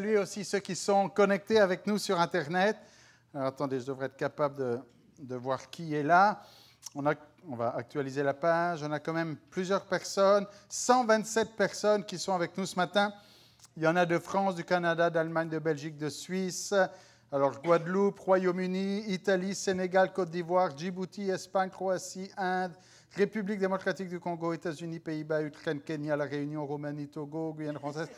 saluer aussi ceux qui sont connectés avec nous sur Internet. Alors, attendez, je devrais être capable de, voir qui est là. On, va actualiser la page. On a quand même plusieurs personnes, 127 personnes qui sont avec nous ce matin. Il y en a de France, du Canada, d'Allemagne, de Belgique, de Suisse. Alors, Guadeloupe, Royaume-Uni, Italie, Sénégal, Côte d'Ivoire, Djibouti, Espagne, Croatie, Inde, République démocratique du Congo, États-Unis, Pays-Bas, Ukraine, Kenya, La Réunion, Roumanie, Togo, Guyane française.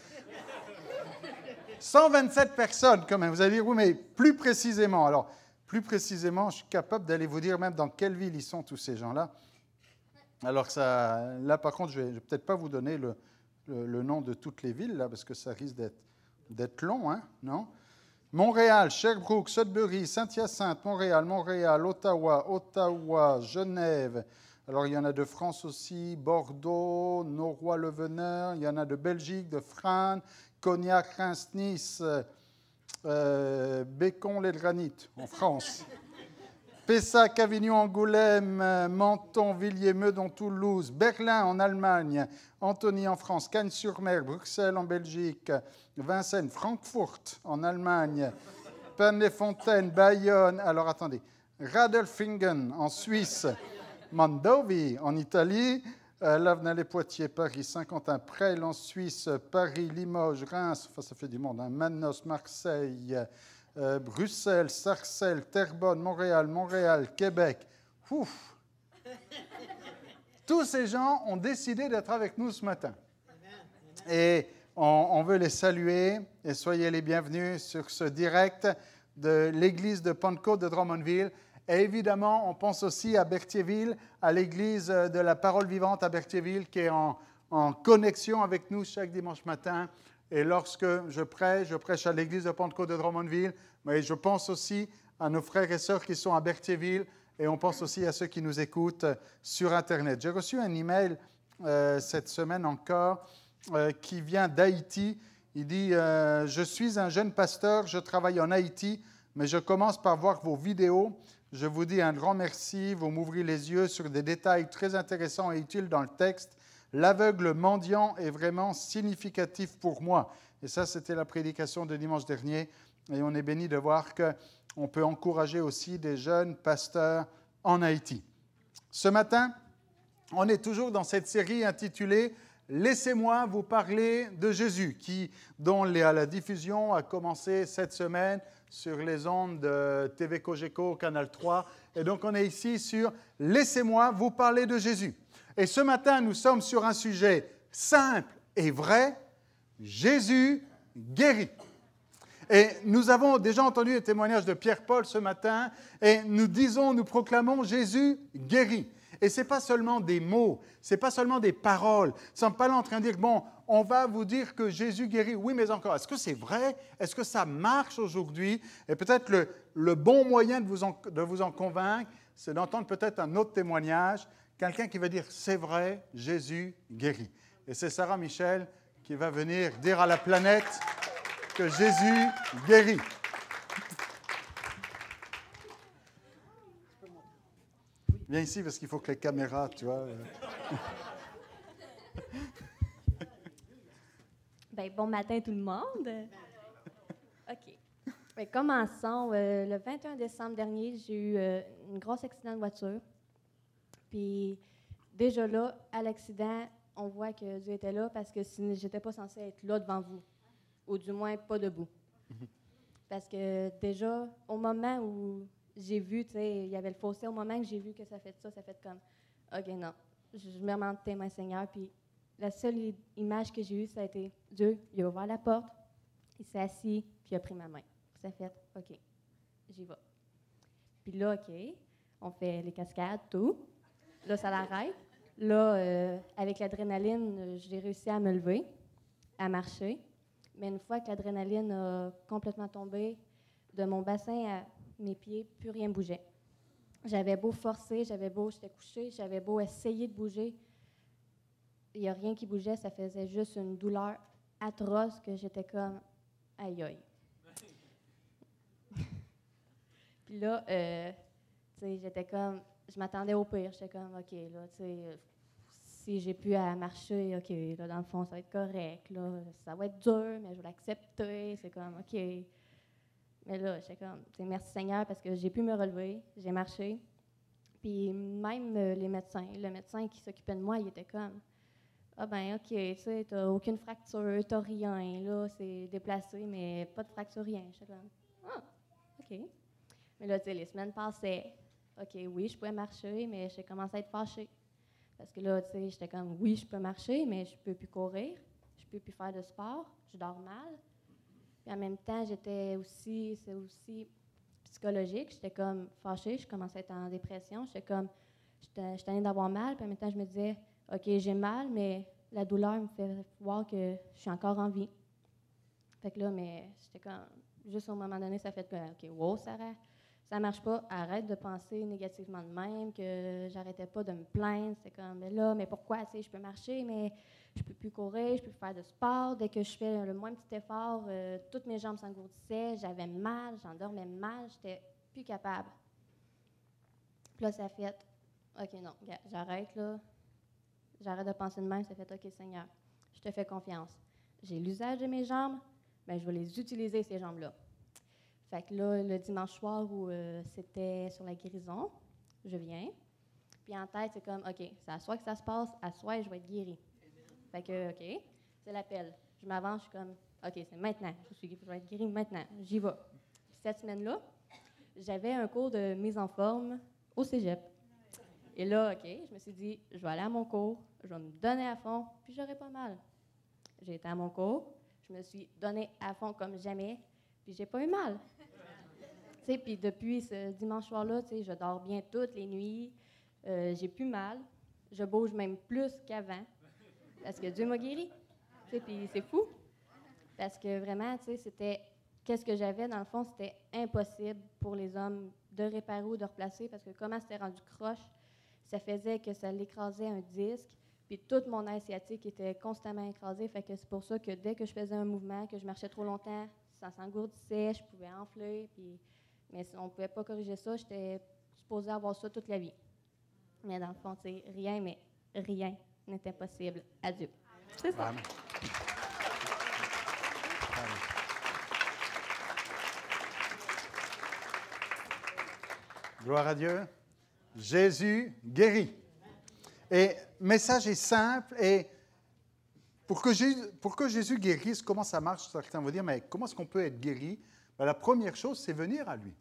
127 personnes quand même. Vous allez dire, oui, mais plus précisément. Alors, plus précisément, je suis capable d'aller vous dire même dans quelle ville ils sont tous ces gens-là. Alors, ça, là, par contre, je ne vais, peut-être pas vous donner le, nom de toutes les villes, là, parce que ça risque d'être long, hein, non? Montréal, Sherbrooke, Sudbury, Saint-Hyacinthe, Montréal, Montréal, Ottawa, Ottawa, Genève, alors, il y en a de France aussi, Bordeaux, Norrois-le-Veneur, il y en a de Belgique, de Fran, Cognac, Reims, Nice, euh, Bécon, les Granit, en France. Pessac, Avignon, Angoulême, Menton, Villiers, Meudon, Toulouse, Berlin en Allemagne, Antony en France, Cannes-sur-Mer, Bruxelles en Belgique, Vincennes, Francfort en Allemagne, Pennes-les-Fontaines, Bayonne, alors attendez, Radelfingen en Suisse, Mandovi en Italie, euh, Lavenal Poitiers, Paris, Saint-Quentin, en Suisse, Paris, Limoges, Reims, enfin ça fait du monde, hein, Manos, Marseille, euh, Bruxelles, Sarcelles, Terrebonne, Montréal, Montréal, Québec. Ouf. Tous ces gens ont décidé d'être avec nous ce matin. Et on, on, veut les saluer et soyez les bienvenus sur ce direct de l'église de Pentecôte de Drummondville. Et évidemment, on pense aussi à Berthierville, à l'église de la parole vivante à Berthierville, qui est en, connexion avec nous chaque dimanche matin. Et lorsque je prêche, je prêche à l'église de Pentecôte de Drummondville, mais je pense aussi à nos frères et sœurs qui sont à Berthierville, et on pense aussi à ceux qui nous écoutent sur Internet. J'ai reçu un email euh, cette semaine encore euh, qui vient d'Haïti. Il dit euh, Je suis un jeune pasteur, je travaille en Haïti, mais je commence par voir vos vidéos. Je vous dis un grand merci. Vous m'ouvrez les yeux sur des détails très intéressants et utiles dans le texte. L'aveugle mendiant est vraiment significatif pour moi. Et ça, c'était la prédication de dimanche dernier. Et on est béni de voir qu'on peut encourager aussi des jeunes pasteurs en Haïti. Ce matin, on est toujours dans cette série intitulée Laissez-moi vous parler de Jésus, qui, dont la diffusion a commencé cette semaine sur les ondes de TV Cogeco, Canal 3. Et donc on est ici sur Laissez-moi vous parler de Jésus. Et ce matin, nous sommes sur un sujet simple et vrai, Jésus guérit. Et nous avons déjà entendu le témoignage de Pierre-Paul ce matin, et nous disons, nous proclamons Jésus guérit. Et ce n'est pas seulement des mots, ce n'est pas seulement des paroles. Nous ne pas là en train de dire, bon, on va vous dire que Jésus guérit. Oui, mais encore, est-ce que c'est vrai? Est-ce que ça marche aujourd'hui? Et peut-être le, le, bon moyen de vous en, de vous en convaincre, c'est d'entendre peut-être un autre témoignage, quelqu'un qui va dire, c'est vrai, Jésus guérit. Et c'est Sarah Michel qui va venir dire à la planète que Jésus guérit. Viens ici parce qu'il faut que les caméras, tu vois. Ben, bon matin tout le monde. OK. Ben, commençons. Euh, le 21 décembre dernier, j'ai eu euh, un gros accident de voiture. Puis déjà là, à l'accident, on voit que Dieu était là parce que si j'étais pas censée être là devant vous, ou du moins pas debout. Mhm. Parce que déjà, au moment où j'ai vu, tu sais, il y avait le fossé. Au moment que j'ai vu que ça fait ça, ça fait comme, OK, non, je, me remets tes mains, Seigneur. Puis la seule image que j'ai eue, ça a été Dieu, il a ouvert la porte, il s'est assis, puis il a pris ma main. Ça fait, OK, j'y vais. Puis là, OK, on fait les cascades, tout. Là, ça l'arrête. Là, euh, avec l'adrénaline, j'ai réussi à me lever, à marcher. Mais une fois que l'adrénaline a complètement tombé de mon bassin mes pieds, plus rien bougeait. J'avais beau forcer, j'avais beau, j'étais couchée, j'avais beau essayer de bouger. Il n'y a rien qui bougeait, ça faisait juste une douleur atroce que j'étais comme aïe aïe. Puis là, euh, j'étais comme, je m'attendais au pire. J'étais comme, OK, là, tu sais, si j'ai pu à marcher, OK, là, dans le fond, ça va être correct. Là, ça va être dur, mais je vais l'accepter. C'est comme, OK. Mais là, j'étais comme, merci Seigneur parce que j'ai pu me relever, j'ai marché. Puis même euh, les médecins, le médecin qui s'occupait de moi, il était comme, ah ben ok, tu sais, t'as aucune fracture, t'as rien, là, c'est déplacé, mais pas de fracture, rien. J'étais comme, ah, ok. Mais là, tu sais, les semaines passaient. OK, oui, je pouvais marcher, mais j'ai commencé à être fâchée. Parce que là, tu sais, j'étais comme, oui, je peux marcher, mais je peux plus courir, je peux plus faire de sport, je dors mal. Puis en même temps, j'étais aussi, c'est aussi psychologique. J'étais comme fâchée, je commençais à être en dépression. J'étais comme, j'étais train d'avoir mal. Puis en même temps, je me disais, OK, j'ai mal, mais la douleur me fait voir que je suis encore en vie. Fait que là, mais j'étais comme, juste au moment donné, ça fait que, OK, wow, Sarah, ça marche pas, arrête de penser négativement de même, que j'arrêtais pas de me plaindre. C'est comme, mais là, mais pourquoi, tu sais, je peux marcher, mais je peux plus courir, je peux plus faire de sport. Dès que je fais le moins petit effort, euh, toutes mes jambes s'engourdissaient, j'avais mal, j'endormais mal, j'étais plus capable. Puis là, ça fait, OK, non, j'arrête là, j'arrête de penser de même, ça fait, OK, Seigneur, je te fais confiance. J'ai l'usage de mes jambes, mais je vais les utiliser, ces jambes-là. Fait que là, le dimanche soir où euh, c'était sur la guérison, je viens. Puis en tête, c'est comme, OK, c'est à soi que ça se passe, à soi, je vais être guéri. Fait que, OK, c'est l'appel. Je m'avance, je suis comme, OK, c'est maintenant. Je, suis, je vais être guéri maintenant. J'y vais. cette semaine-là, j'avais un cours de mise en forme au cégep. Et là, OK, je me suis dit, je vais aller à mon cours, je vais me donner à fond, puis j'aurai pas mal. J'ai été à mon cours, je me suis donné à fond comme jamais, puis j'ai pas eu mal puis depuis ce dimanche soir-là, je dors bien toutes les nuits. Euh, j'ai plus mal. Je bouge même plus qu'avant. Parce que Dieu m'a guéri. Puis c'est fou. Parce que vraiment, c'était. Qu'est-ce que j'avais, dans le fond, c'était impossible pour les hommes de réparer ou de replacer parce que comment c'était rendu croche, ça faisait que ça l'écrasait un disque. Puis toute mon air sciatique était constamment écrasé. Fait que c'est pour ça que dès que je faisais un mouvement, que je marchais trop longtemps, ça s'engourdissait, je pouvais enfler. Puis mais on ne pouvait pas corriger ça. J'étais supposée avoir ça toute la vie. Mais dans le fond, rien, mais rien n'était possible à Dieu. C'est ça. Gloire à Dieu. Jésus guérit. Et le message est simple et pour que, Jésus, pour que Jésus guérisse, comment ça marche Certains vont dire, mais comment est-ce qu'on peut être guéri? Ben, La première chose, c'est venir à lui.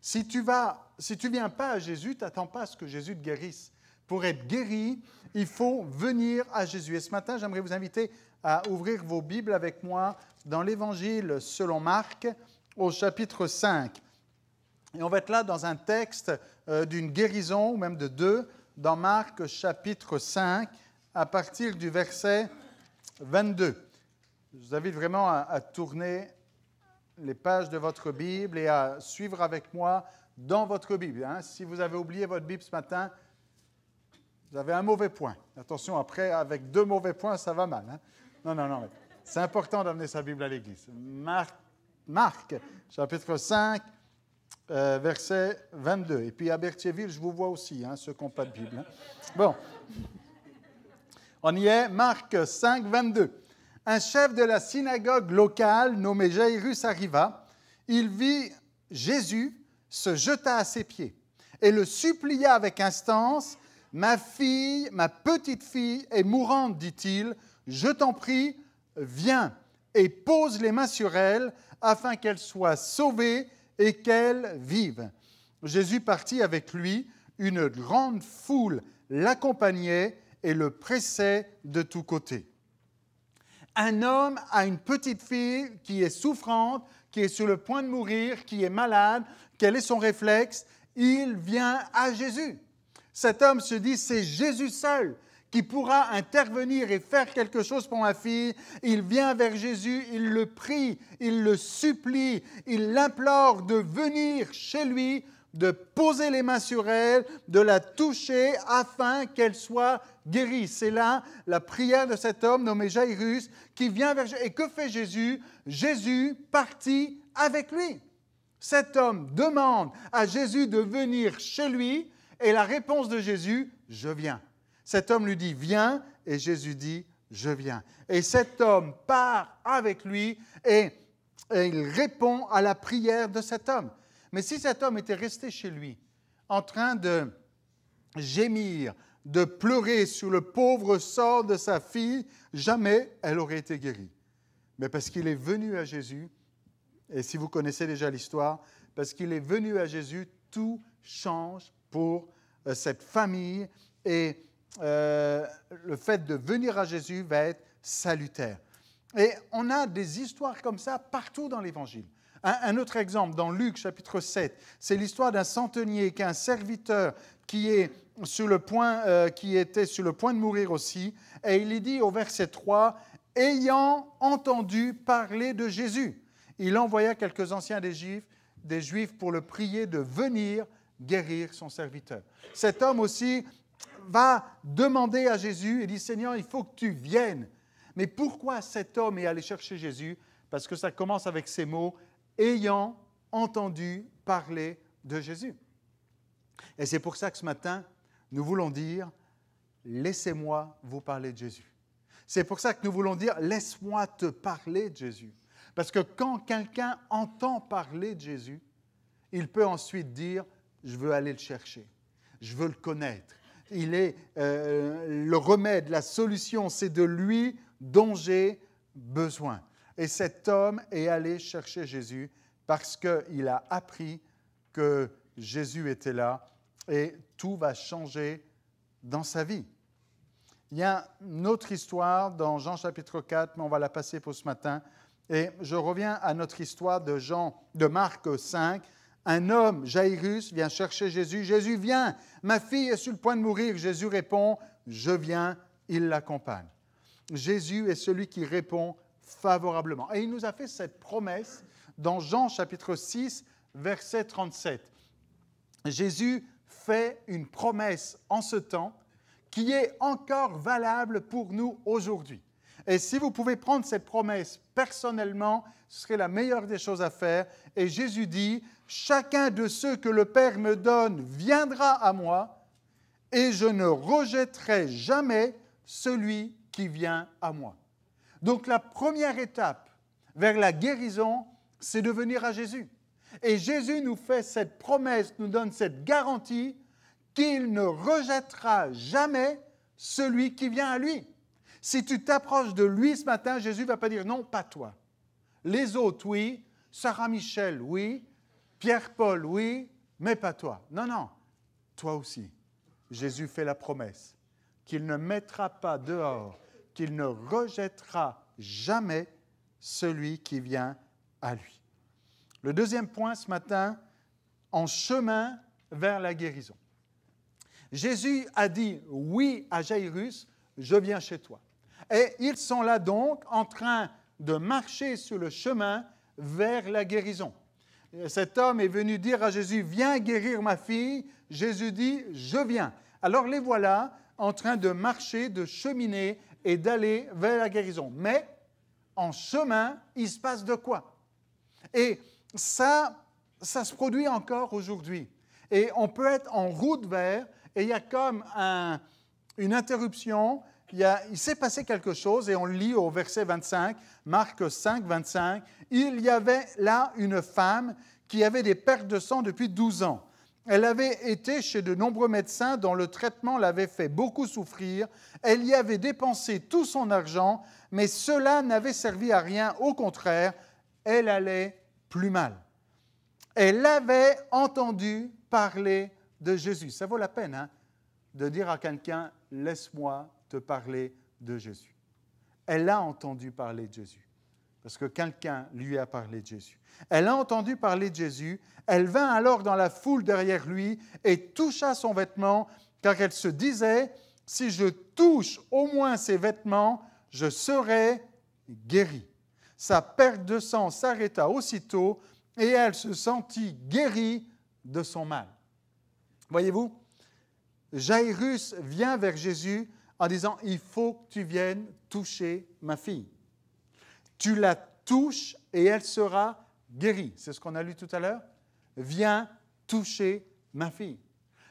Si tu vas, si tu viens pas à Jésus, tu n'attends pas à ce que Jésus te guérisse. Pour être guéri, il faut venir à Jésus. Et ce matin, j'aimerais vous inviter à ouvrir vos Bibles avec moi dans l'Évangile selon Marc au chapitre 5. Et on va être là dans un texte euh, d'une guérison, ou même de deux, dans Marc chapitre 5, à partir du verset 22. Je vous invite vraiment à tourner les pages de votre Bible et à suivre avec moi dans votre Bible. Hein. Si vous avez oublié votre Bible ce matin, vous avez un mauvais point. Attention, après, avec deux mauvais points, ça va mal. Hein. Non, non, non. C'est important d'amener sa Bible à l'église. Marc, chapitre 5, euh, verset 22. Et puis à Berthierville, je vous vois aussi, hein, ceux qui n'ont pas de Bible. Hein. Bon. On y est, Marc 5, 22 un chef de la synagogue locale nommé Jairus arriva. Il vit Jésus, se jeta à ses pieds et le supplia avec instance. Ma fille, ma petite fille est mourante, dit-il. Je t'en prie, viens et pose les mains sur elle afin qu'elle soit sauvée et qu'elle vive. Jésus partit avec lui. Une grande foule l'accompagnait et le pressait de tous côtés un homme a une petite fille qui est souffrante, qui est sur le point de mourir, qui est malade, quel est son réflexe? Il vient à Jésus. Cet homme se dit, c'est Jésus seul qui pourra intervenir et faire quelque chose pour ma fille. Il vient vers Jésus, il le prie, il le supplie, il l'implore de venir chez lui, de poser les mains sur elle, de la toucher afin qu'elle soit guéri. C'est là la prière de cet homme nommé Jairus qui vient vers Jésus. Et que fait Jésus? Jésus partit avec lui. Cet homme demande à Jésus de venir chez lui et la réponse de Jésus, je viens. Cet homme lui dit, viens, et Jésus dit, je viens. Et cet homme part avec lui et, il répond à la prière de cet homme. Mais si cet homme était resté chez lui, en train de gémir, de pleurer sur le pauvre sort de sa fille, jamais elle aurait été guérie. Mais parce qu'il est venu à Jésus, et si vous connaissez déjà l'histoire, parce qu'il est venu à Jésus, tout change pour euh, cette famille et euh, le fait de venir à Jésus va être salutaire. Et on a des histoires comme ça partout dans l'Évangile. Un, autre exemple, dans Luc chapitre 7, c'est l'histoire d'un centenier qui est un serviteur qui, est sur le point, euh, qui était sur le point de mourir aussi. Et il est dit au verset 3, ayant entendu parler de Jésus, il envoya quelques anciens des Juifs, des Juifs pour le prier de venir guérir son serviteur. Cet homme aussi va demander à Jésus et dit, Seigneur, il faut que tu viennes. Mais pourquoi cet homme est allé chercher Jésus? Parce que ça commence avec ces mots, ayant entendu parler de Jésus. Et c'est pour ça que ce matin, nous voulons dire, laissez-moi vous parler de Jésus. C'est pour ça que nous voulons dire, laisse-moi te parler de Jésus. Parce que quand quelqu'un entend parler de Jésus, il peut ensuite dire, je veux aller le chercher, je veux le connaître, il est euh, le remède, la solution, c'est de lui dont j'ai besoin. Et cet homme est allé chercher Jésus parce qu'il a appris que Jésus était là et tout va changer dans sa vie. Il y a une autre histoire dans Jean chapitre 4, mais on va la passer pour ce matin. Et je reviens à notre histoire de Jean, de Marc 5, un homme, Jairus, vient chercher Jésus. Jésus vient, ma fille est sur le point de mourir. Jésus répond, je viens, il l'accompagne. Jésus est celui qui répond favorablement. Et il nous a fait cette promesse dans Jean chapitre 6, verset 37. Jésus fait une promesse en ce temps qui est encore valable pour nous aujourd'hui. Et si vous pouvez prendre cette promesse personnellement, ce serait la meilleure des choses à faire. Et Jésus dit, chacun de ceux que le Père me donne viendra à moi, et je ne rejetterai jamais celui qui vient à moi. Donc la première étape vers la guérison, c'est de venir à Jésus. Et Jésus nous fait cette promesse, nous donne cette garantie qu'il ne rejettera jamais celui qui vient à lui. Si tu t'approches de lui ce matin, Jésus ne va pas dire non, pas toi. Les autres, oui. Sarah Michel, oui. Pierre-Paul, oui. Mais pas toi. Non, non. Toi aussi. Jésus fait la promesse qu'il ne mettra pas dehors, qu'il ne rejettera jamais celui qui vient à lui. Le deuxième point ce matin, en chemin vers la guérison. Jésus a dit oui à Jairus, je viens chez toi. Et ils sont là donc en train de marcher sur le chemin vers la guérison. Cet homme est venu dire à Jésus, viens guérir ma fille. Jésus dit, je viens. Alors les voilà en train de marcher, de cheminer et d'aller vers la guérison. Mais en chemin, il se passe de quoi? Et ça, ça se produit encore aujourd'hui. Et on peut être en route vers, et il y a comme une interruption, il, s'est passé quelque chose, et on lit au verset 25, Marc 5, 25, il y avait là une femme qui avait des pertes de sang depuis 12 ans. Elle avait été chez de nombreux médecins dont le traitement l'avait fait beaucoup souffrir. Elle y avait dépensé tout son argent, mais cela n'avait servi à rien. Au contraire, elle allait plus mal. Elle avait entendu parler de Jésus. Ça vaut la peine hein, de dire à quelqu'un, laisse-moi te parler de Jésus. Elle a entendu parler de Jésus, parce que quelqu'un lui a parlé de Jésus. Elle a entendu parler de Jésus, elle vint alors dans la foule derrière lui et toucha son vêtement, car elle se disait, si je touche au moins ses vêtements, je serai guérie. Sa perte de sang s'arrêta aussitôt et elle se sentit guérie de son mal. Voyez-vous, Jairus vient vers Jésus en disant, il faut que tu viennes toucher ma fille. Tu la touches et elle sera guérie. C'est ce qu'on a lu tout à l'heure. Viens toucher ma fille.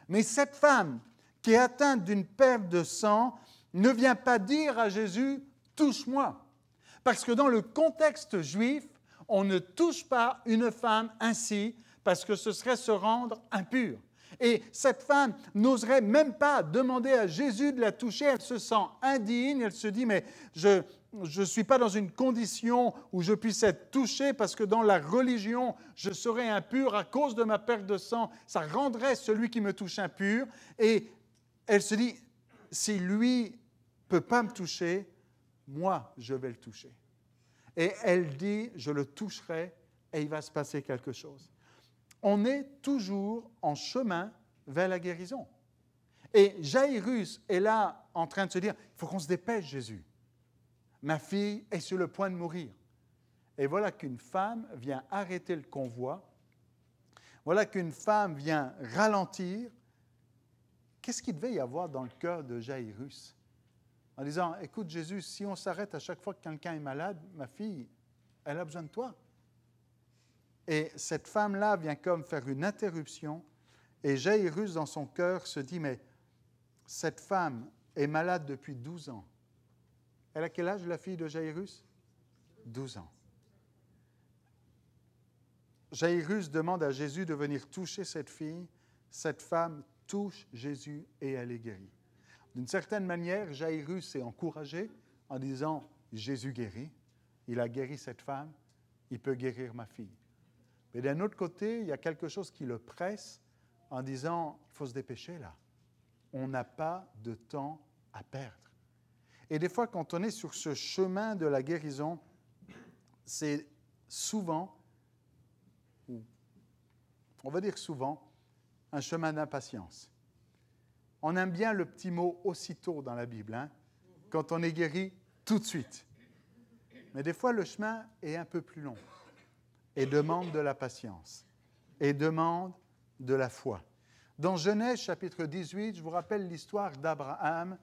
Mais cette femme qui est atteinte d'une perte de sang ne vient pas dire à Jésus, touche-moi. Parce que dans le contexte juif, on ne touche pas une femme ainsi parce que ce serait se rendre impur. Et cette femme n'oserait même pas demander à Jésus de la toucher. Elle se sent indigne. Elle se dit, mais je ne suis pas dans une condition où je puisse être touchée parce que dans la religion, je serais impur à cause de ma perte de sang. Ça rendrait celui qui me touche impur. Et elle se dit, si lui ne peut pas me toucher, moi, je vais le toucher. Et elle dit, je le toucherai et il va se passer quelque chose on est toujours en chemin vers la guérison. Et Jairus est là en train de se dire, il faut qu'on se dépêche, Jésus. Ma fille est sur le point de mourir. Et voilà qu'une femme vient arrêter le convoi. Voilà qu'une femme vient ralentir. Qu'est-ce qu'il devait y avoir dans le cœur de Jairus? En disant, écoute Jésus, si on s'arrête à chaque fois que quelqu'un est malade, ma fille, elle a besoin de toi. Et cette femme-là vient comme faire une interruption. Et Jairus, dans son cœur, se dit, mais cette femme est malade depuis 12 ans. Elle a quel âge, la fille de Jairus? 12 ans. Jairus demande à Jésus de venir toucher cette fille. Cette femme touche Jésus et elle est guérie. D'une certaine manière, Jairus est encouragé en disant, Jésus guérit, il a guéri cette femme, il peut guérir ma fille. Mais d'un autre côté, il y a quelque chose qui le presse en disant, il faut se dépêcher là. On n'a pas de temps à perdre. Et des fois, quand on est sur ce chemin de la guérison, c'est souvent, on va dire souvent, un chemin d'impatience. On aime bien le petit mot aussitôt dans la Bible, hein, quand on est guéri tout de suite. Mais des fois, le chemin est un peu plus long et demande de la patience et demande de la foi. Dans Genèse chapitre 18, je vous rappelle l'histoire d'Abraham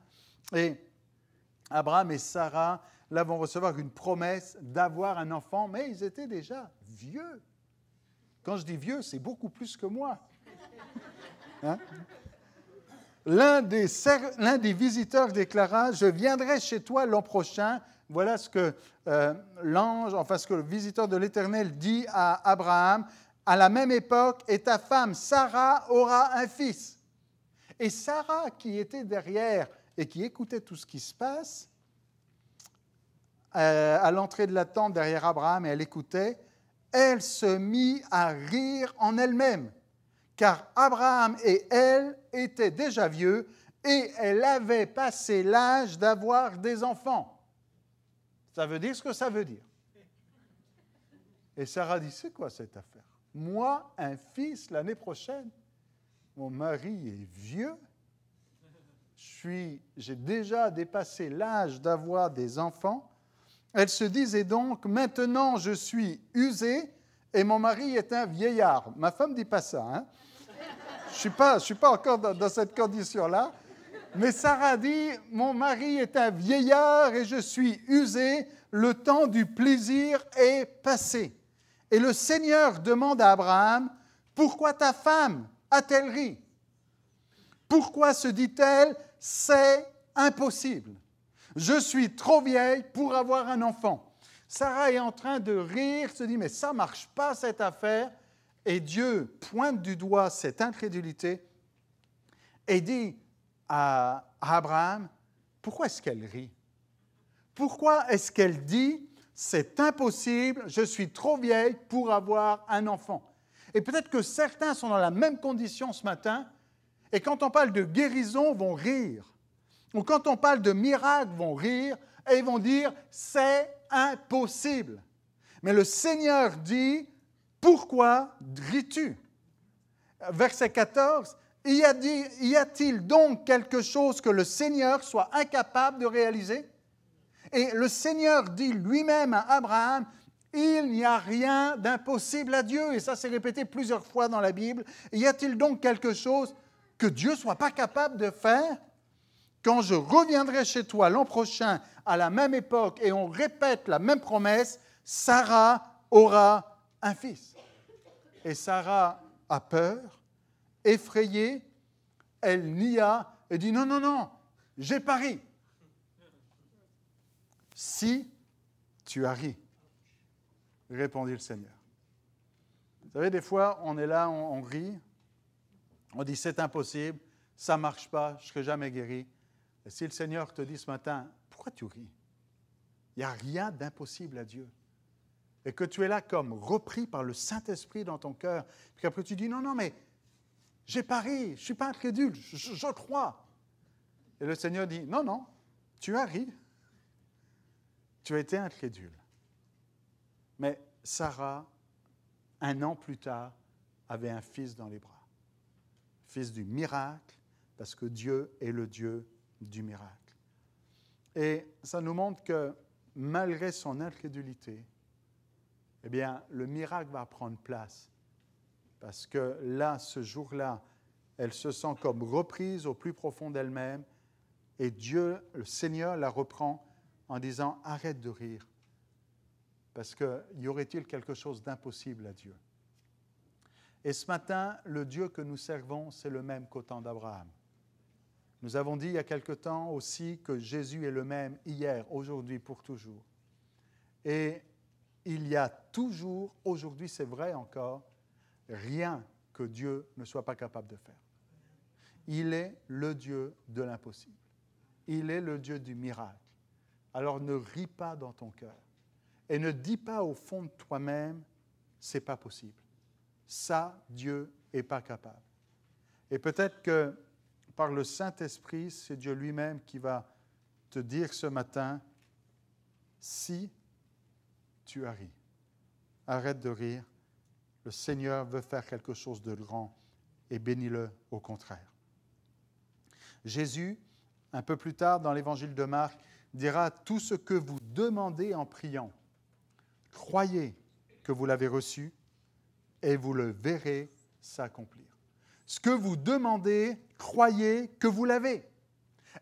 et Abraham et Sarah là vont recevoir une promesse d'avoir un enfant, mais ils étaient déjà vieux. Quand je dis vieux, c'est beaucoup plus que moi. Hein? L'un des, des, visiteurs déclara, je viendrai chez toi l'an prochain voilà ce que euh, l'ange, enfin ce que le visiteur de l'Éternel dit à Abraham. À la même époque, et ta femme Sarah aura un fils. Et Sarah, qui était derrière et qui écoutait tout ce qui se passe, euh, à l'entrée de la tente derrière Abraham, et elle écoutait, elle se mit à rire en elle-même, car Abraham et elle étaient déjà vieux et elle avait passé l'âge d'avoir des enfants. Ça veut dire ce que ça veut dire. Et Sarah dit, c'est quoi cette affaire? Moi, un fils l'année prochaine, mon mari est vieux, j'ai déjà dépassé l'âge d'avoir des enfants. Elle se disait donc, maintenant je suis usée et mon mari est un vieillard. Ma femme ne dit pas ça. Hein? Je ne suis, suis pas encore dans cette condition-là. Mais Sarah dit, mon mari est un vieillard et je suis usé, le temps du plaisir est passé. Et le Seigneur demande à Abraham, pourquoi ta femme a-t-elle ri? Pourquoi se dit-elle, c'est impossible? Je suis trop vieille pour avoir un enfant. Sarah est en train de rire, se dit, mais ça ne marche pas cette affaire. Et Dieu pointe du doigt cette incrédulité et dit, à Abraham, pourquoi est-ce qu'elle rit? Pourquoi est-ce qu'elle dit, c'est impossible, je suis trop vieille pour avoir un enfant? Et peut-être que certains sont dans la même condition ce matin, et quand on parle de guérison, vont rire. Ou quand on parle de miracle, vont rire, et vont dire, c'est impossible. Mais le Seigneur dit, pourquoi ris-tu? Verset 14, y a-t-il donc quelque chose que le Seigneur soit incapable de réaliser? Et le Seigneur dit lui-même à Abraham, il n'y a rien d'impossible à Dieu. Et ça, s'est répété plusieurs fois dans la Bible. Y a-t-il donc quelque chose que Dieu soit pas capable de faire? Quand je reviendrai chez toi l'an prochain, à la même époque, et on répète la même promesse, Sarah aura un fils. Et Sarah a peur, effrayée, elle nia et dit, non, non, non, j'ai pari. Si tu as ri, répondit le Seigneur. Vous savez, des fois, on est là, on, on rit, on dit c'est impossible, ça ne marche pas, je ne serai jamais guéri. Et si le Seigneur te dit ce matin, pourquoi tu ris? Il n'y a rien d'impossible à Dieu. Et que tu es là comme repris par le Saint-Esprit dans ton cœur, puis après tu dis non, non, mais j'ai pari, je ne suis pas incrédule, je, je crois. Et le Seigneur dit non, non, tu as ri, tu as été incrédule. Mais Sarah, un an plus tard, avait un fils dans les bras. Fils du miracle, parce que Dieu est le Dieu du miracle. Et ça nous montre que malgré son incrédulité, eh bien, le miracle va prendre place. Parce que là, ce jour-là, elle se sent comme reprise au plus profond d'elle-même. Et Dieu, le Seigneur, la reprend en disant Arrête de rire. Parce qu'il y aurait-il quelque chose d'impossible à Dieu? Et ce matin, le Dieu que nous servons, c'est le même qu'au temps d'Abraham. Nous avons dit il y a quelque temps aussi que Jésus est le même hier, aujourd'hui, pour toujours. Et il y a toujours, aujourd'hui c'est vrai encore, rien que Dieu ne soit pas capable de faire. Il est le Dieu de l'impossible. Il est le Dieu du miracle. Alors ne ris pas dans ton cœur et ne dis pas au fond de toi-même, c'est pas possible. Ça, Dieu n'est pas capable. Et peut-être que par le Saint-Esprit, c'est Dieu lui-même qui va te dire ce matin, si tu as ri, arrête de rire, le Seigneur veut faire quelque chose de grand et bénis-le au contraire. Jésus, un peu plus tard dans l'évangile de Marc, dira, tout ce que vous demandez en priant, croyez que vous l'avez reçu et vous le verrez s'accomplir. Ce que vous demandez, croyez que vous l'avez.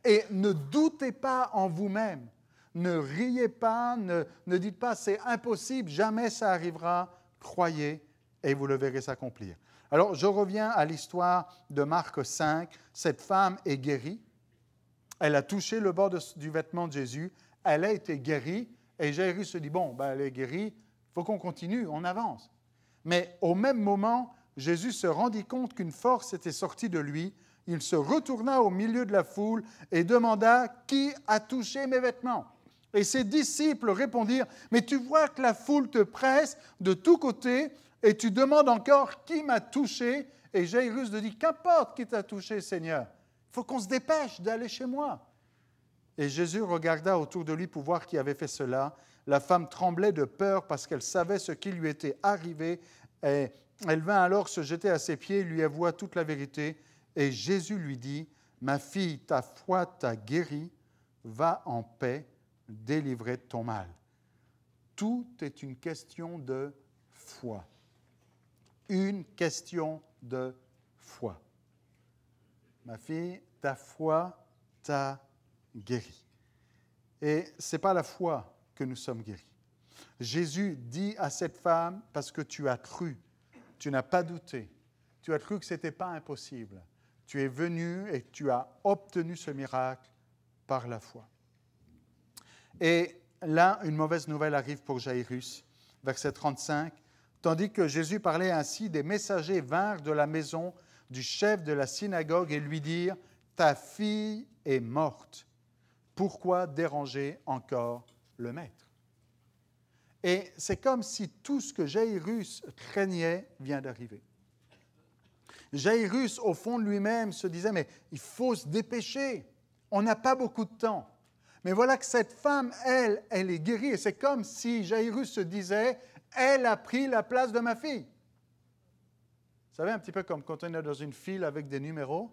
Et ne doutez pas en vous-même. Ne riez pas, ne, ne dites pas c'est impossible, jamais ça arrivera. Croyez et vous le verrez s'accomplir. Alors je reviens à l'histoire de Marc 5. Cette femme est guérie. Elle a touché le bord du vêtement de Jésus. Elle a été guérie. Et Jairus se dit, bon, ben, elle est guérie, il faut qu'on continue, on avance. Mais au même moment, Jésus se rendit compte qu'une force était sortie de lui. Il se retourna au milieu de la foule et demanda, Qui a touché mes vêtements? Et ses disciples répondirent, Mais tu vois que la foule te presse de tous côtés et tu demandes encore, Qui m'a touché Et Jairus dit, Qu'importe qui t'a touché, Seigneur. Il faut qu'on se dépêche d'aller chez moi. Et Jésus regarda autour de lui pour voir qui avait fait cela. La femme tremblait de peur parce qu'elle savait ce qui lui était arrivé. Et elle vint alors se jeter à ses pieds, lui avoua toute la vérité, et Jésus lui dit, Ma fille, ta foi t'a guérie, va en paix, délivrer de ton mal. Tout est une question de foi. Une question de foi. Ma fille, ta foi t'a guérie. Et ce n'est pas la foi que nous sommes guéris. Jésus dit à cette femme, parce que tu as cru, tu n'as pas douté. Tu as cru que ce n'était pas impossible. Tu es venu et tu as obtenu ce miracle par la foi. Et là, une mauvaise nouvelle arrive pour Jairus, verset 35. Tandis que Jésus parlait ainsi, des messagers vinrent de la maison du chef de la synagogue et lui dirent, Ta fille est morte. Pourquoi déranger encore le maître? Et c'est comme si tout ce que Jairus craignait vient d'arriver. Jairus, au fond de lui-même, se disait, mais il faut se dépêcher, on n'a pas beaucoup de temps. Mais voilà que cette femme, elle, elle est guérie. Et c'est comme si Jairus se disait, elle a pris la place de ma fille. Vous savez, un petit peu comme quand on est dans une file avec des numéros.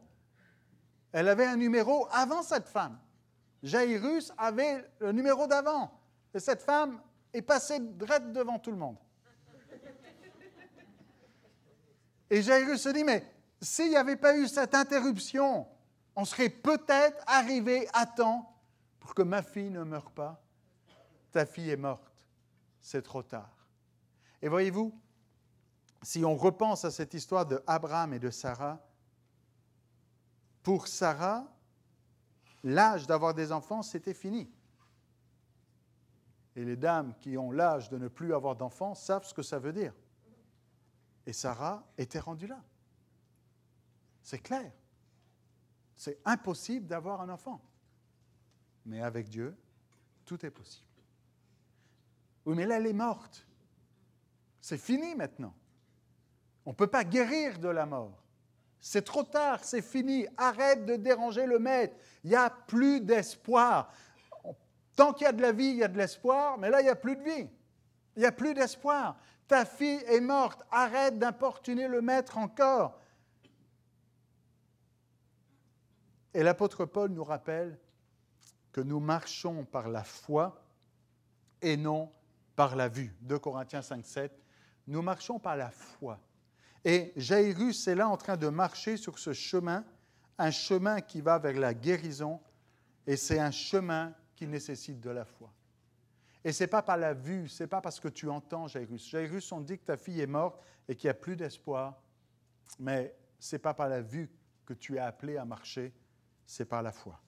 Elle avait un numéro avant cette femme. Jairus avait le numéro d'avant. Et cette femme, et passé direct devant tout le monde. Et Jairus se dit, mais s'il n'y avait pas eu cette interruption, on serait peut-être arrivé à temps pour que ma fille ne meure pas. Ta fille est morte, c'est trop tard. Et voyez-vous, si on repense à cette histoire de Abraham et de Sarah, pour Sarah, l'âge d'avoir des enfants, c'était fini. Et les dames qui ont l'âge de ne plus avoir d'enfants savent ce que ça veut dire. Et Sarah était rendue là. C'est clair. C'est impossible d'avoir un enfant. Mais avec Dieu, tout est possible. Oui, mais là, elle est morte. C'est fini maintenant. On ne peut pas guérir de la mort. C'est trop tard, c'est fini. Arrête de déranger le maître. Il n'y a plus d'espoir. Tant qu'il y a de la vie, il y a de l'espoir, mais là, il n'y a plus de vie. Il n'y a plus d'espoir. Ta fille est morte. Arrête d'importuner le maître encore. Et l'apôtre Paul nous rappelle que nous marchons par la foi et non par la vue. 2 Corinthiens 5, 7. Nous marchons par la foi. Et Jairus est là en train de marcher sur ce chemin, un chemin qui va vers la guérison, et c'est un chemin qui nécessite de la foi. Et ce n'est pas par la vue, ce n'est pas parce que tu entends Jairus. Jairus, on dit que ta fille est morte et qu'il n'y a plus d'espoir, mais ce n'est pas par la vue que tu es appelé à marcher, c'est par la foi.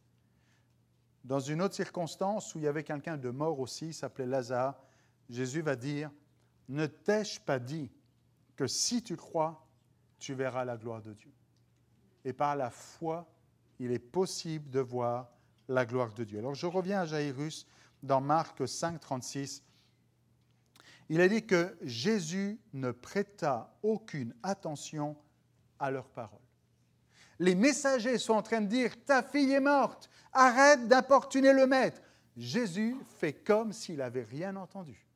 Dans une autre circonstance où il y avait quelqu'un de mort aussi, il s'appelait Lazare, Jésus va dire, ne t'ai-je pas dit que si tu crois, tu verras la gloire de Dieu? Et par la foi, il est possible de voir la gloire de Dieu. Alors je reviens à Jairus dans Marc 5, 36. Il a dit que Jésus ne prêta aucune attention à leurs paroles. Les messagers sont en train de dire, ta fille est morte, arrête d'importuner le maître. Jésus fait comme s'il n'avait rien entendu.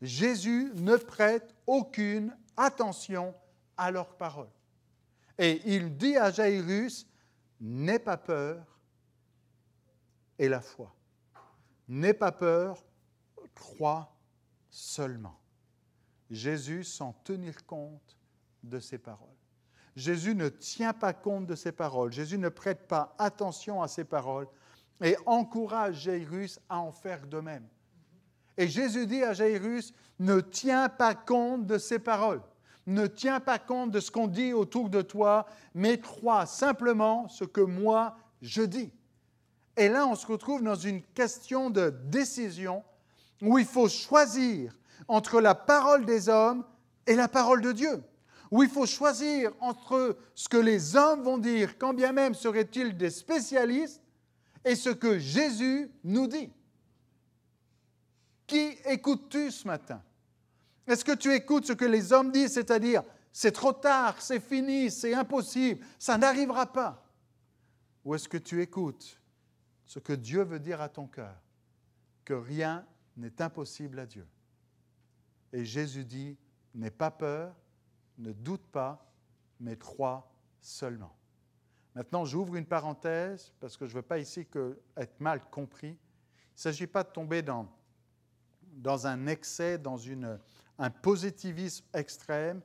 Jésus ne prête aucune attention à leurs paroles. Et il dit à Jairus, n'aie pas peur, et la foi. N'aie pas peur, crois seulement. Jésus sans tenir compte de ses paroles. Jésus ne tient pas compte de ses paroles. Jésus ne prête pas attention à ses paroles et encourage Jairus à en faire de même. Et Jésus dit à Jairus, ne tiens pas compte de ses paroles. Ne tiens pas compte de ce qu'on dit autour de toi, mais crois simplement ce que moi je dis. Et là, on se retrouve dans une question de décision où il faut choisir entre la parole des hommes et la parole de Dieu. Où il faut choisir entre ce que les hommes vont dire, quand bien même seraient-ils des spécialistes, et ce que Jésus nous dit. Qui écoutes-tu ce matin? Est-ce que tu écoutes ce que les hommes disent, c'est-à-dire c'est trop tard, c'est fini, c'est impossible, ça n'arrivera pas? Ou est-ce que tu écoutes ce que Dieu veut dire à ton cœur, que rien n'est impossible à Dieu? Et Jésus dit, n'aie pas peur, ne doute pas, mais crois seulement. Maintenant, j'ouvre une parenthèse parce que je ne veux pas ici que, être mal compris. Il ne s'agit pas de tomber dans, dans un excès, dans une, un positivisme extrême.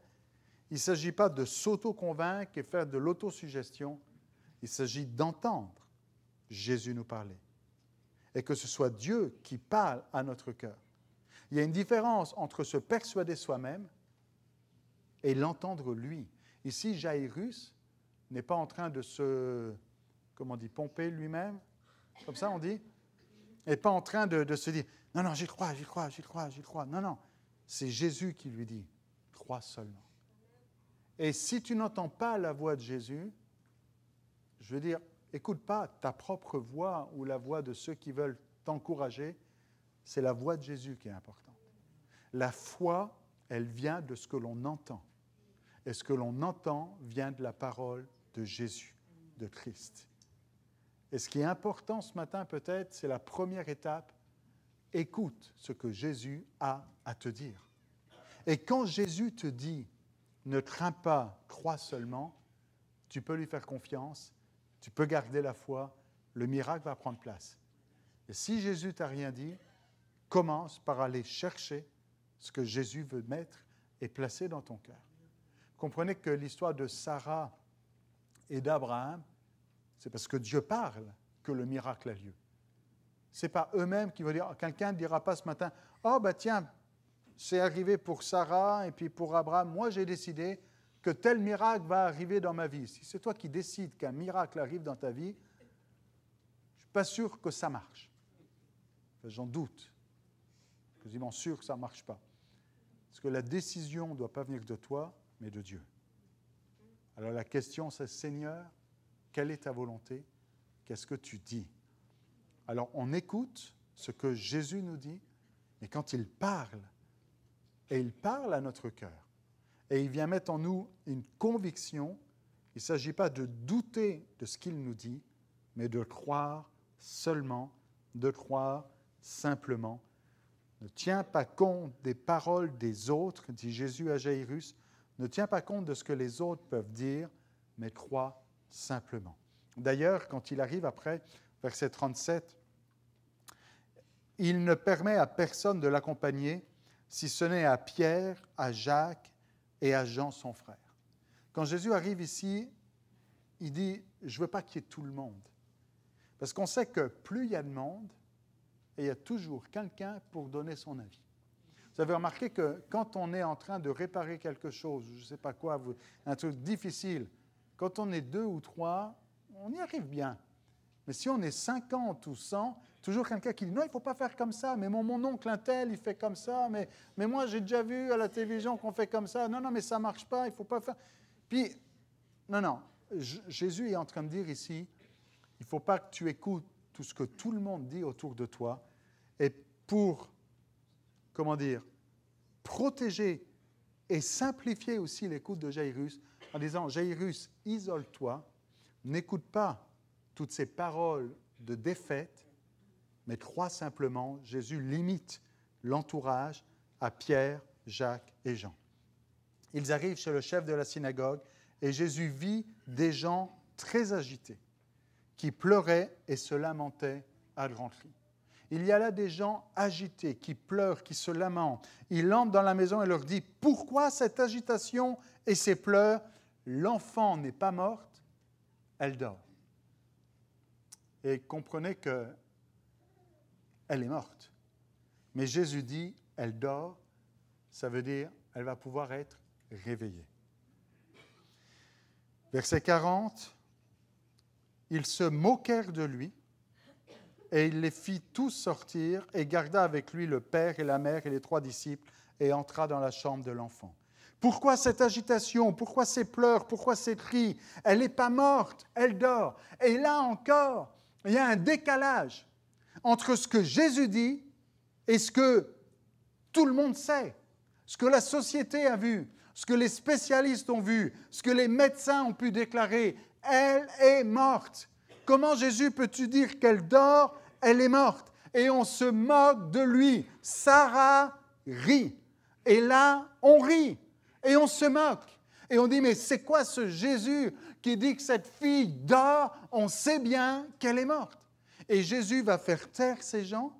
Il ne s'agit pas de s'auto-convaincre et faire de l'autosuggestion. Il s'agit d'entendre Jésus nous parlait. Et que ce soit Dieu qui parle à notre cœur. Il y a une différence entre se persuader soi-même et l'entendre lui. Ici, Jairus n'est pas en train de se, comment on dit, pomper lui-même, comme ça on dit, n'est pas en train de se dire, non, non, j'y crois, j'y crois, j'y crois, j'y crois. Non, non, c'est Jésus qui lui dit, crois seulement. Et si tu n'entends pas la voix de Jésus, je veux dire, Écoute pas ta propre voix ou la voix de ceux qui veulent t'encourager, c'est la voix de Jésus qui est importante. La foi, elle vient de ce que l'on entend. Et ce que l'on entend vient de la parole de Jésus, de Christ. Et ce qui est important ce matin peut-être, c'est la première étape. Écoute ce que Jésus a à te dire. Et quand Jésus te dit, ne crains pas, crois seulement, tu peux lui faire confiance tu peux garder la foi, le miracle va prendre place. Et si Jésus t'a rien dit, commence par aller chercher ce que Jésus veut mettre et placer dans ton cœur. Comprenez que l'histoire de Sarah et d'Abraham, c'est parce que Dieu parle que le miracle a lieu. Ce n'est pas eux-mêmes qui vont dire, quelqu'un ne dira pas ce matin, oh ben tiens, c'est arrivé pour Sarah et puis pour Abraham, moi j'ai décidé, que tel miracle va arriver dans ma vie. Si c'est toi qui décides qu'un miracle arrive dans ta vie, pas sûr que ça marche. J'en doute. Quasiment sûr que ça ne marche pas. Parce que la décision ne doit pas venir de toi, mais de Dieu. Alors la question, c'est Seigneur, quelle est ta volonté? Qu'est-ce que tu dis? Alors on écoute ce que Jésus nous dit, mais quand il parle, et il parle à notre cœur, et il vient mettre en nous une conviction, il ne s'agit pas de douter de ce qu'il nous dit, mais de croire seulement, de croire simplement. Ne tiens pas compte des paroles des autres, dit Jésus à Jairus, ne tiens pas compte de ce que les autres peuvent dire, mais crois simplement. D'ailleurs, quand il arrive après, verset 37, il ne permet à personne de l'accompagner, si ce n'est à Pierre, à Jacques et à Jean, son frère. Quand Jésus arrive ici, il dit, je ne veux pas qu'il y ait tout le monde. Parce qu'on sait que plus il y a de monde, il y a toujours quelqu'un pour donner son avis. Vous avez remarqué que quand on est en train de réparer quelque chose, je ne sais pas quoi, un truc difficile, quand on est deux ou trois, on y arrive bien. Mais si on est 50 ou 100, toujours quelqu'un qui dit non, il ne faut pas faire comme ça, mais mon, mon oncle un tel, il fait comme ça, mais, mais moi j'ai déjà vu à la télévision qu'on fait comme ça, non, non, mais ça ne marche pas, il ne faut pas faire. Puis, non, non, Jésus est en train de dire ici, il ne faut pas que tu écoutes tout ce que tout le monde dit autour de toi, et pour comment dire, protéger et simplifier aussi l'écoute de Jairus en disant, Jairus, isole-toi, n'écoute pas toutes ces paroles de défaite, mais crois simplement, Jésus limite l'entourage à Pierre, Jacques et Jean. Ils arrivent chez le chef de la synagogue et Jésus vit des gens très agités qui pleuraient et se lamentaient à grands cris. Il y a là des gens agités, qui pleurent, qui se lamentent. Il entre dans la maison et leur dit, pourquoi cette agitation et ces pleurs? L'enfant n'est pas morte, elle dort. Et comprenez que elle est morte. Mais Jésus dit, elle dort, ça veut dire, elle va pouvoir être réveillée. Verset 40, ils se moquèrent de lui et il les fit tous sortir et garda avec lui le père et la mère et les trois disciples et entra dans la chambre de l'enfant. Pourquoi cette agitation? Pourquoi ces pleurs? Pourquoi ces cris? Elle n'est pas morte, elle dort. Et là encore, il y a un décalage entre ce que Jésus dit et ce que tout le monde sait, ce que la société a vu, ce que les spécialistes ont vu, ce que les médecins ont pu déclarer. Elle est morte. Comment Jésus peux-tu dire qu'elle dort? Elle est morte. Et on se moque de lui. Sarah rit. Et là, on rit. Et on se moque. Et on dit, mais c'est quoi ce Jésus qui dit que cette fille dort On sait bien qu'elle est morte. Et Jésus va faire taire ces gens,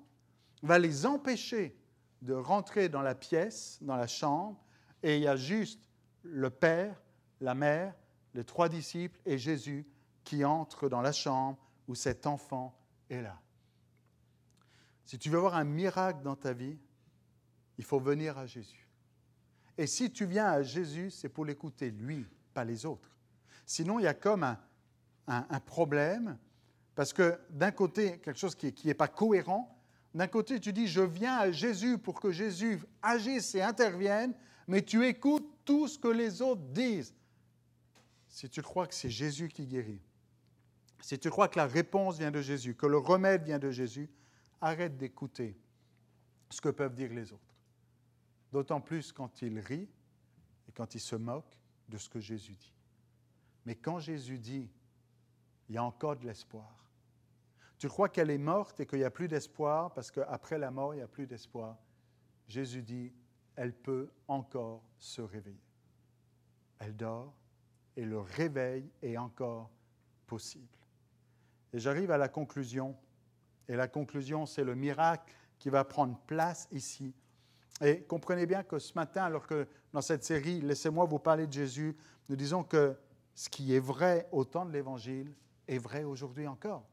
va les empêcher de rentrer dans la pièce, dans la chambre, et il y a juste le Père, la Mère, les trois disciples et Jésus qui entre dans la chambre où cet enfant est là. Si tu veux voir un miracle dans ta vie, il faut venir à Jésus. Et si tu viens à Jésus, c'est pour l'écouter lui, pas les autres. Sinon, il y a comme un, problème, parce que d'un côté, quelque chose qui n'est pas cohérent, d'un côté, tu dis, je viens à Jésus pour que Jésus agisse et intervienne, mais tu écoutes tout ce que les autres disent. Si tu crois que c'est Jésus qui guérit, si tu crois que la réponse vient de Jésus, que le remède vient de Jésus, arrête d'écouter ce que peuvent dire les autres. D'autant plus quand ils rient et quand ils se moquent de ce que Jésus dit. Mais quand Jésus dit, il y a encore de l'espoir, tu crois qu'elle est morte et qu'il n'y a plus d'espoir parce qu'après la mort, il n'y a plus d'espoir? Jésus dit, elle peut encore se réveiller. Elle dort et le réveil est encore possible. Et j'arrive à la conclusion. Et la conclusion, c'est le miracle qui va prendre place ici. Et comprenez bien que ce matin, alors que dans cette série, laissez-moi vous parler de Jésus, nous disons que ce qui est vrai au temps de l'Évangile est vrai aujourd'hui encore.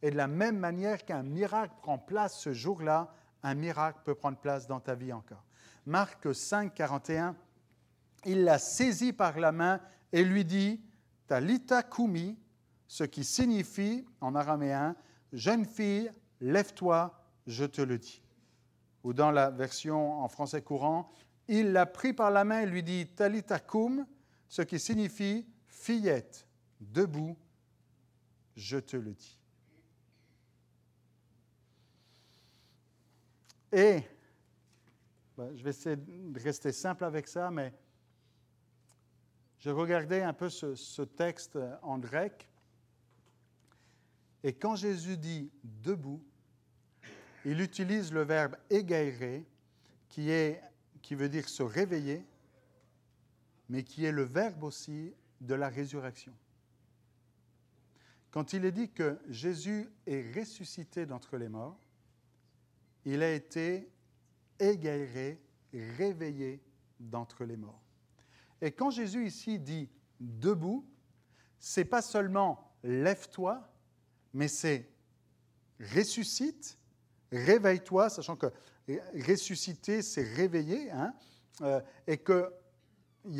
Et de la même manière qu'un miracle prend place ce jour-là, un miracle peut prendre place dans ta vie encore. Marc 5, 41, il la saisit par la main et lui dit, Talita kumi, ce qui signifie en araméen Jeune fille, lève-toi, je te le dis. Ou dans la version en français courant, il l'a pris par la main et lui dit Talita cum, ce qui signifie fillette, debout, je te le dis. Et ben, je vais essayer de rester simple avec ça, mais je regardais un peu ce, texte en grec. Et quand Jésus dit debout, il utilise le verbe égaire, qui, qui veut dire se réveiller, mais qui est le verbe aussi de la résurrection. Quand il est dit que Jésus est ressuscité d'entre les morts, il a été égaré, réveillé d'entre les morts. Et quand Jésus ici dit debout, c'est pas seulement lève-toi, mais c'est ressuscite, réveille-toi, sachant que ressusciter, c'est réveiller, hein, euh, et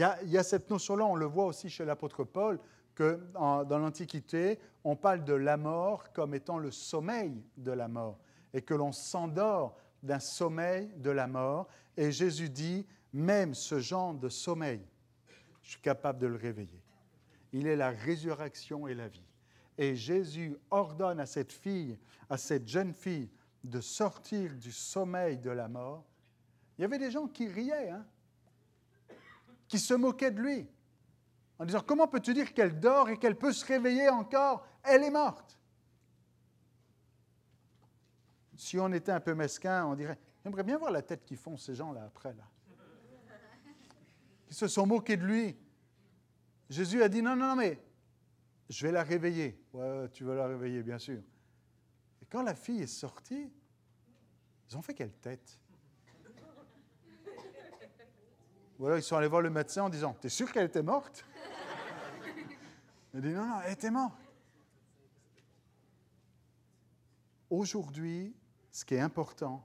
a, y a cette notion-là, on le voit aussi chez l'apôtre Paul, que dans l'Antiquité, on parle de la mort comme étant le sommeil de la mort, et que l'on s'endort d'un sommeil de la mort. Et Jésus dit, même ce genre de sommeil, je suis capable de le réveiller. Il est la résurrection et la vie. Et Jésus ordonne à cette fille, à cette jeune fille, de sortir du sommeil de la mort. Il y avait des gens qui riaient, hein, qui se moquaient de lui, en disant, comment peux-tu dire qu'elle dort et qu'elle peut se réveiller encore? Elle est morte. Si on était un peu mesquin, on dirait, j'aimerais bien voir la tête qu'ils font ces gens-là après, là. Ils se sont moqués de lui. Jésus a dit, non, non, non, mais je vais la réveiller. Ouais, tu vas la réveiller, bien sûr. Et quand la fille est sortie, ils ont fait quelle tête? Voilà, ils sont allés voir le médecin en disant, t'es sûr qu'elle était morte? Il a dit, non, non, elle était morte. Aujourd'hui, ce qui est important,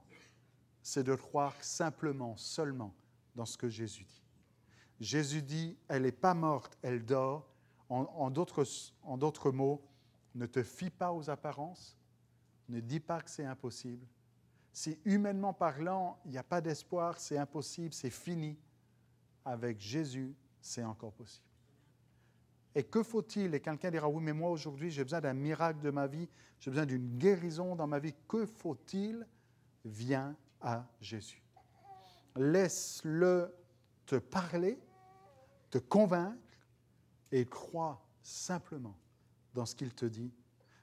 c'est de croire simplement, seulement dans ce que Jésus dit. Jésus dit, elle n'est pas morte, elle dort. En, en d'autres mots, ne te fie pas aux apparences, ne dis pas que c'est impossible. Si humainement parlant, il n'y a pas d'espoir, c'est impossible, c'est fini, avec Jésus, c'est encore possible. Et que faut-il? Et quelqu'un dira, oui, mais moi aujourd'hui, j'ai besoin d'un miracle de ma vie, j'ai besoin d'une guérison dans ma vie. Que faut-il? Viens à Jésus. Laisse-le te parler, te convaincre et crois simplement dans ce qu'il te dit,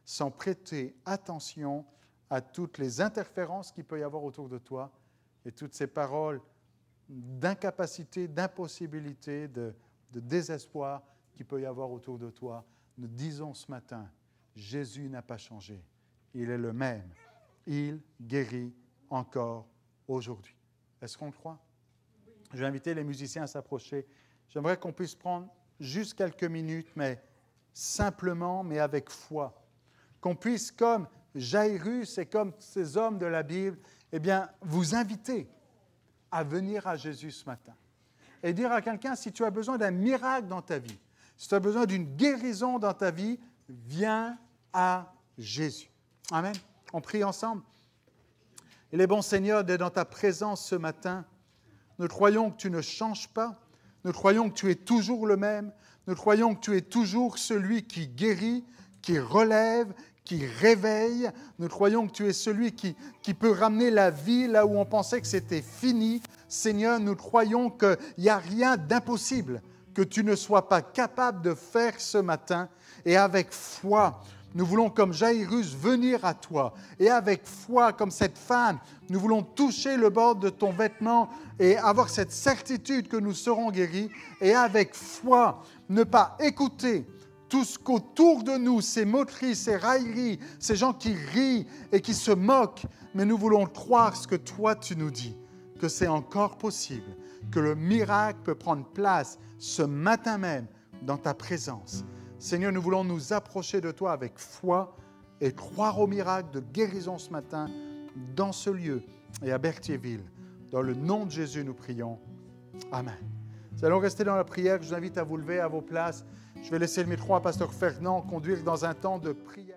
sans prêter attention à toutes les interférences qu'il peut y avoir autour de toi et toutes ces paroles d'incapacité, d'impossibilité, de, désespoir qu'il peut y avoir autour de toi, nous disons ce matin, Jésus n'a pas changé. Il est le même. Il guérit encore aujourd'hui. Est-ce qu'on croit? Je vais inviter les musiciens à s'approcher. J'aimerais qu'on puisse prendre juste quelques minutes, mais simplement, mais avec foi. Qu'on puisse, comme Jairus et comme ces hommes de la Bible, eh bien, vous inviter à venir à Jésus ce matin. Et dire à quelqu'un, si tu as besoin d'un miracle dans ta vie, si tu as besoin d'une guérison dans ta vie, viens à Jésus. Amen. On prie ensemble. Il est bon, Seigneur, d'être dans ta présence ce matin. Nous croyons que tu ne changes pas. Nous croyons que tu es toujours le même. Nous croyons que tu es toujours celui qui guérit, qui relève, qui réveille. Nous croyons que tu es celui qui, qui peut ramener la vie là où on pensait que c'était fini. Seigneur, nous croyons qu'il n'y a rien d'impossible que tu ne sois pas capable de faire ce matin. Et avec foi, nous voulons, comme Jairus, venir à toi. Et avec foi, comme cette femme, nous voulons toucher le bord de ton vêtement et avoir cette certitude que nous serons guéris. Et avec foi, ne pas écouter tout ce qu'autour de nous, ces motrices, ces railleries, ces gens qui rient et qui se moquent, mais nous voulons croire ce que toi tu nous dis, que c'est encore possible, que le miracle peut prendre place ce matin même dans ta présence. Seigneur, nous voulons nous approcher de toi avec foi et croire au miracle de guérison ce matin dans ce lieu et à Berthierville. Dans le nom de Jésus, nous prions. Amen. Nous allons rester dans la prière. Je vous invite à vous lever à vos places. Je vais laisser le micro à Pasteur Fernand conduire dans un temps de prière.